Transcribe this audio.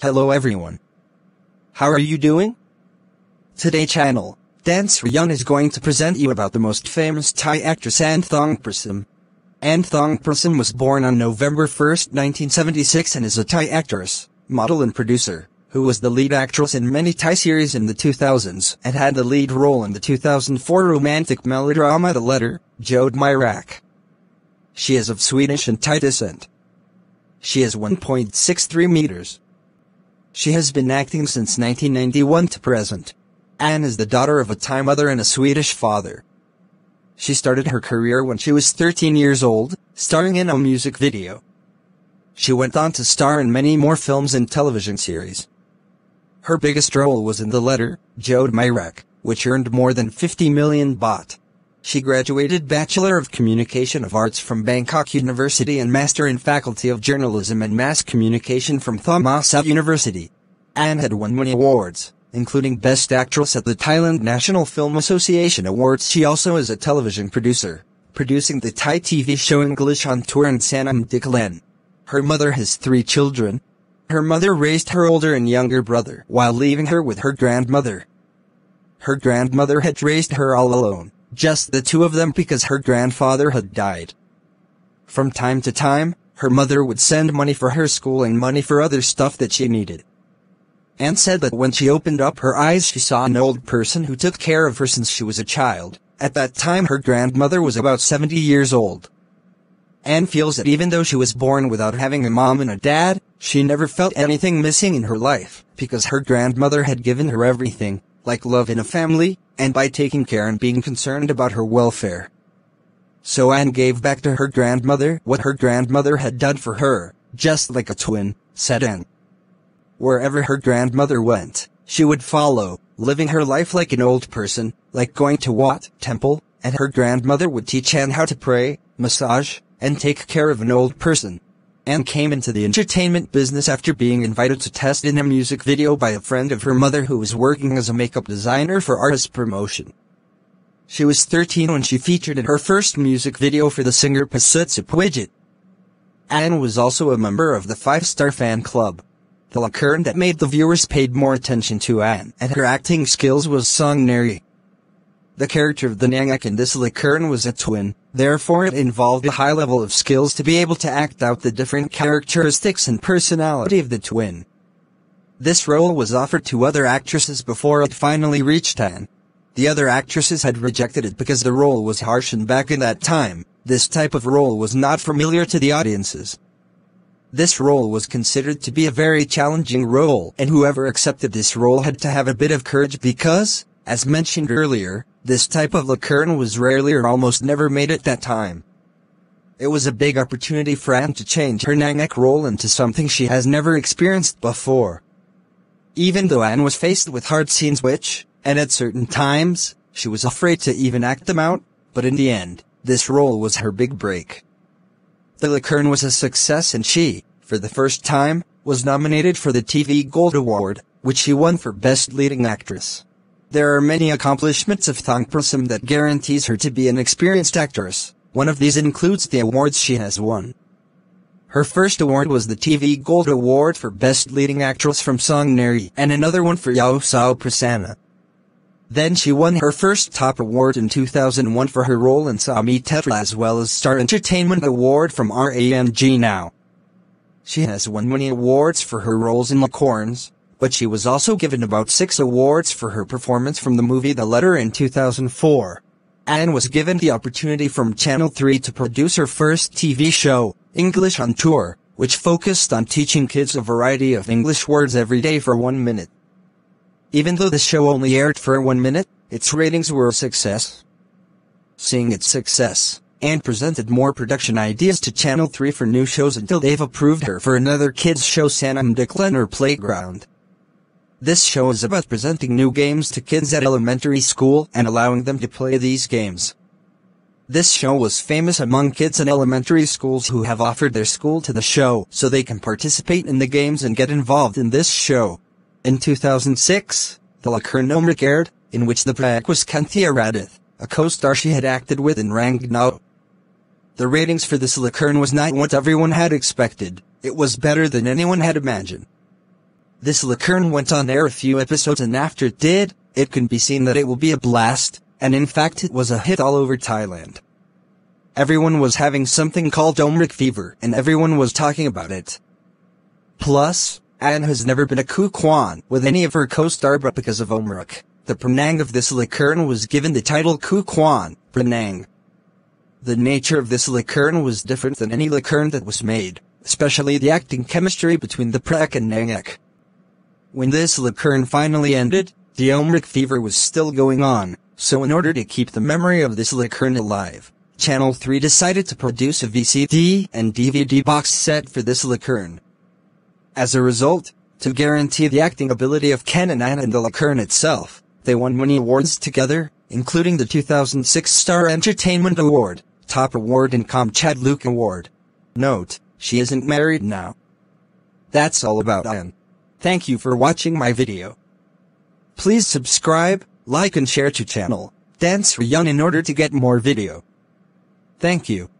Hello everyone. How are you doing? Today channel, Dan Sreyoun is going to present you about the most famous Thai actress Ann Thongprasom. Ann Thongprasom was born on November 1, 1976 and is a Thai actress, model and producer, who was the lead actress in many Thai series in the 2000s and had the lead role in the 2004 romantic melodrama The Letter, Jode Myrak. She is of Swedish and Thai descent. She is 1.63 meters. She has been acting since 1991 to present. Anne is the daughter of a Thai mother and a Swedish father. She started her career when she was 13 years old, starring in a music video. She went on to star in many more films and television series. Her biggest role was in The Letter, Jode Myrak, which earned more than 50 million baht. She graduated Bachelor of Communication of Arts from Bangkok University and Master in Faculty of Journalism and Mass Communication from Thammasat University. Ann had won many awards, including Best Actress at the Thailand National Film Association Awards. She also is a television producer, producing the Thai TV show English on Tour and Sanam Diklen. Her mother has three children. Her mother raised her older and younger brother while leaving her with her grandmother. Her grandmother had raised her all alone just the two of them because her grandfather had died. From time to time, her mother would send money for her school and money for other stuff that she needed. Ann said that when she opened up her eyes she saw an old person who took care of her since she was a child. At that time her grandmother was about 70 years old. Anne feels that even though she was born without having a mom and a dad, she never felt anything missing in her life, because her grandmother had given her everything, like love in a family, and by taking care and being concerned about her welfare. So Anne gave back to her grandmother what her grandmother had done for her, just like a twin, said Anne. Wherever her grandmother went, she would follow, living her life like an old person, like going to Wat temple, and her grandmother would teach Anne how to pray, massage, and take care of an old person. Ann came into the entertainment business after being invited to test in a music video by a friend of her mother who was working as a makeup designer for artist promotion. She was 13 when she featured in her first music video for the singer Pasut Sapwijit. Ann was also a member of the five-star fan club. The occurrence that made the viewers paid more attention to Anne and her acting skills was Song Neri. The character of the Nangak in this Lakorn was a twin, therefore it involved a high level of skills to be able to act out the different characteristics and personality of the twin. This role was offered to other actresses before it finally reached Ann. The other actresses had rejected it because the role was harsh and back in that time, this type of role was not familiar to the audiences. This role was considered to be a very challenging role and whoever accepted this role had to have a bit of courage because, as mentioned earlier, this type of Lakorn was rarely or almost never made at that time. It was a big opportunity for Ann to change her Nangak role into something she has never experienced before. Even though Anne was faced with hard scenes which, and at certain times, she was afraid to even act them out, but in the end, this role was her big break. The Lakorn was a success and she, for the first time, was nominated for the TV Gold Award, which she won for Best Leading Actress. There are many accomplishments of Thongprasom that guarantees her to be an experienced actress. One of these includes the awards she has won. Her first award was the TV Gold Award for Best Leading Actress from Song Neri and another one for Yao Sao Prasanna. Then she won her first top award in 2001 for her role in Sami Tetra as well as Star Entertainment Award from RAMG Now. She has won many awards for her roles in Lakorns, but she was also given about six awards for her performance from the movie The Letter in 2004. Anne was given the opportunity from Channel 3 to produce her first TV show, English on Tour, which focused on teaching kids a variety of English words every day for one minute. Even though the show only aired for one minute, its ratings were a success. Seeing its success, Anne presented more production ideas to Channel 3 for new shows until they've approved her for another kids show Sanam Declan or Playground. This show is about presenting new games to kids at elementary school and allowing them to play these games. This show was famous among kids in elementary schools who have offered their school to the show so they can participate in the games and get involved in this show. In 2006, the Lakernomrik aired, in which the Prayak was Ken Theeradeth, a co-star she had acted with in Rangnao. The ratings for this Lakorn was not what everyone had expected, it was better than anyone had imagined. This Lakorn went on air a few episodes and after it did, it can be seen that it will be a blast, and in fact it was a hit all over Thailand. Everyone was having something called Omric fever and everyone was talking about it. Plus, Anne has never been a Ku Kwan with any of her co-star but because of Omric, the Pranang of this Lakorn was given the title Ku Kwan, Pranang. The nature of this Lakorn was different than any Lakorn that was made, especially the acting chemistry between the Prek and Nangek. When this Lakorn finally ended, the Omric fever was still going on, so in order to keep the memory of this Lakorn alive, Channel 3 decided to produce a VCD and DVD box set for this Lakorn. As a result, to guarantee the acting ability of Ken and Anna and the Lakorn itself, they won many awards together, including the 2006 Star Entertainment Award, Top Award and Kamchad Luke Award. Note, she isn't married now. That's all about Anne. Thank you for watching my video. Please subscribe, like and share to channel, Dan Sreyoun in order to get more video. Thank you.